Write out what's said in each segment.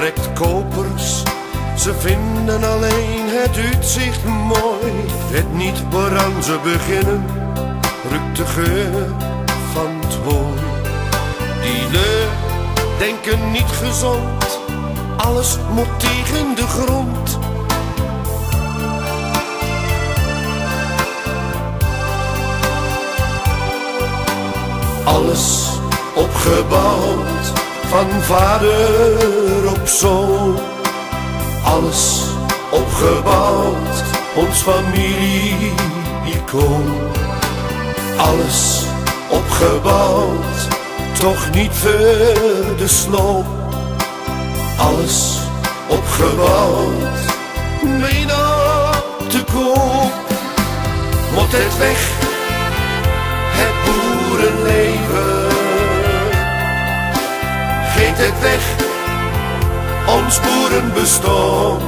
trekt kopers. Ze vinden alleen het uitzicht mooi. Het niet waaraan ze beginnen, rukt de geur van het hooi. Die lui denken niet gezond, alles moet tegen de grond. Alles opgebouwd van vader op zoon. Alles opgebouwd, ons familie-icoon. Alles opgebouwd, toch niet voor de sloop. Alles opgebouwd, op te koop. Moet het weg, weg, ons boerenbestaan.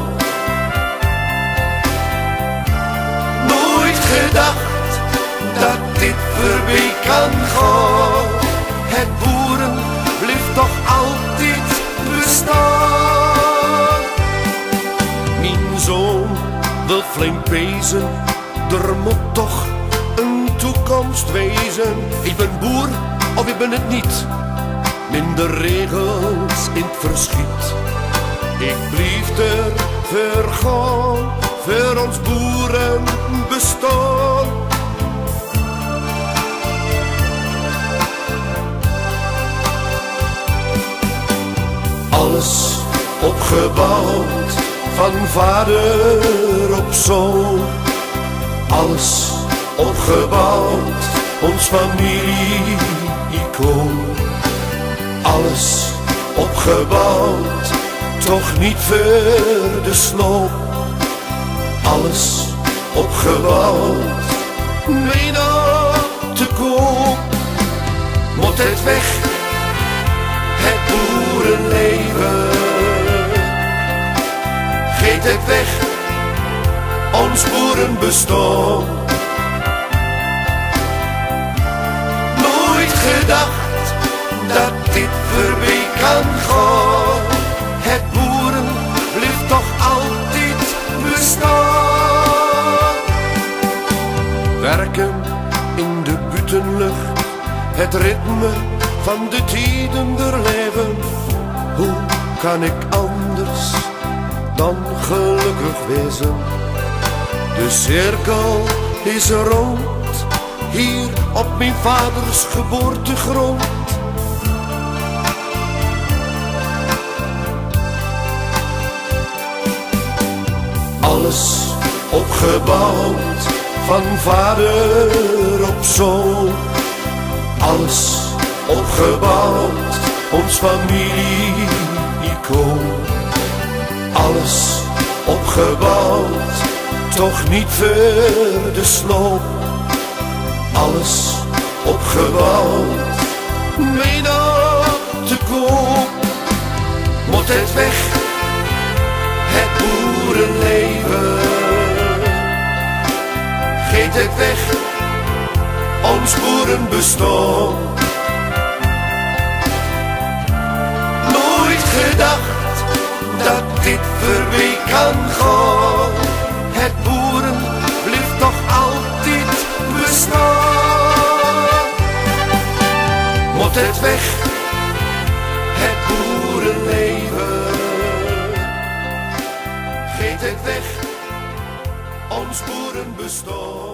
Nooit gedacht dat dit voorbij kan gaan. Het boeren blijft toch altijd bestaan. Mijn zoon wil flink wezen, er moet toch een toekomst wezen. Ik ben boer of ik ben het niet, minder regels in het verschiet. Ik blijf er vergaan, voor ons boeren bestaan. Alles opgebouwd, van vader op zoon. Alles opgebouwd, ons familie-icoon. Alles opgebouwd, toch niet voor de sloop. Alles opgebouwd, op te koop. Moet het weg, het boerenleven. Geet het weg, ons boerenbestaan. Nooit gedacht dat dit voorbij kan gaan. Het boeren blijft toch altijd bestaan. Werken in de buitenlucht, het ritme van de tijden doorleven. Hoe kan ik anders dan gelukkig wezen? De cirkel is rond, hier op mijn vaders geboortegrond. Alles opgebouwd, van vader op zoon. Alles opgebouwd, ons familie-icoon. Alles opgebouwd, toch niet voor de sloop. Alles opgebouwd, mee te koop. Moet het weg, Nooit gedacht dat dit voorbij kan gaan. Het boeren blijft toch altijd bestaan. Moet het weg, het boerenleven. Geet het weg, ons boerenbestaan.